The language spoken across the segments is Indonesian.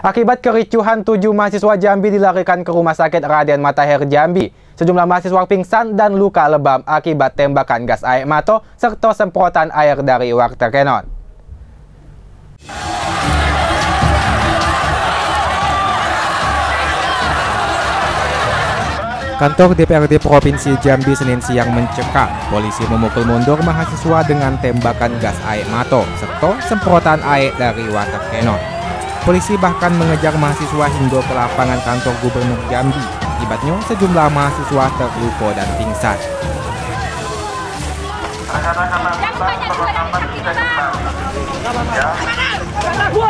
Akibat kericuhan, tujuh mahasiswa Jambi dilarikan ke Rumah Sakit Raden Matahir Jambi. Sejumlah mahasiswa pingsan dan luka lebam akibat tembakan gas air mata serta semprotan air dari water cannon. Kantor DPRD Provinsi Jambi Senin siang mencekak polisi memukul mundur mahasiswa dengan tembakan gas air mata serta semprotan air dari water cannon. Polisi bahkan mengejar mahasiswa hingga ke lapangan kantor Gubernur Jambi. Akibatnya sejumlah mahasiswa terluka dan pingsan.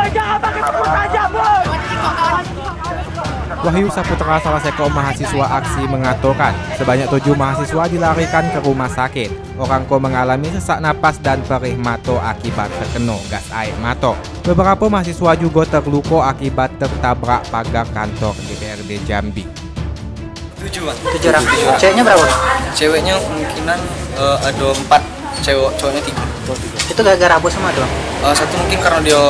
Jangan pakai aja, Wahyu Saputra salah seekor mahasiswa aksi mengatakan sebanyak tujuh mahasiswa dilarikan ke rumah sakit. Orang ko mengalami sesak napas dan perih mato akibat terkena gas air mato. Beberapa mahasiswa juga terluka akibat tertabrak pagar kantor DPRD Jambi. Tujuh. Tujuh orang. Ceweknya berapa? Ceweknya kemungkinan uh, ada empat, cewek cowoknya tiga. Itu gara-gara apa sama dong? Uh, satu mungkin karena dia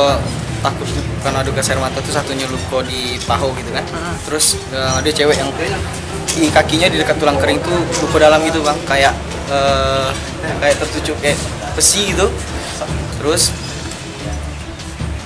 takut karena ada gas air mata tuh satunya luka di paha gitu kan. Uh-huh. terus uh, ada cewek yang di kakinya di dekat tulang kering tuh luka dalam gitu bang. Kayak uh, kayak tertutup kayak besi gitu. Terus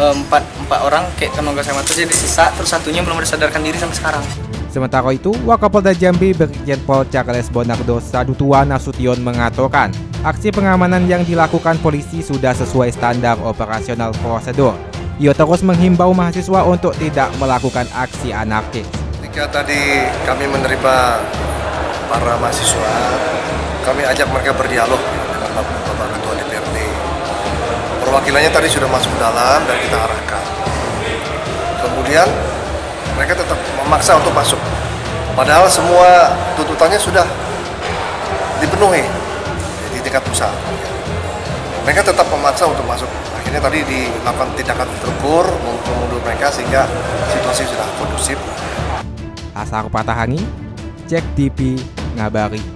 uh, empat empat orang kayak kena gas air mata jadi sisa terus satunya belum ada sadarkan diri sampai sekarang. Sementara itu, Wakapolda Jambi Brigjen Pol Charles Bonardo Sadutua Nasution mengatakan, aksi pengamanan yang dilakukan polisi sudah sesuai standar operasional prosedur ia terus menghimbau mahasiswa untuk tidak melakukan aksi anarkis. Ketika tadi kami menerima para mahasiswa, kami ajak mereka berdialog dengan Bapak Ketua DPRD. Perwakilannya tadi sudah masuk ke dalam dan kita arahkan. Kemudian mereka tetap memaksa untuk masuk. Padahal semua tuntutannya sudah dipenuhi di tingkat pusat. Mereka tetap memaksa untuk masuk akhirnya tadi dilakukan tindakan terukur mengundur mereka sehingga situasi sudah kondusif. Asar Patahangi, Cek TV, Ngabari.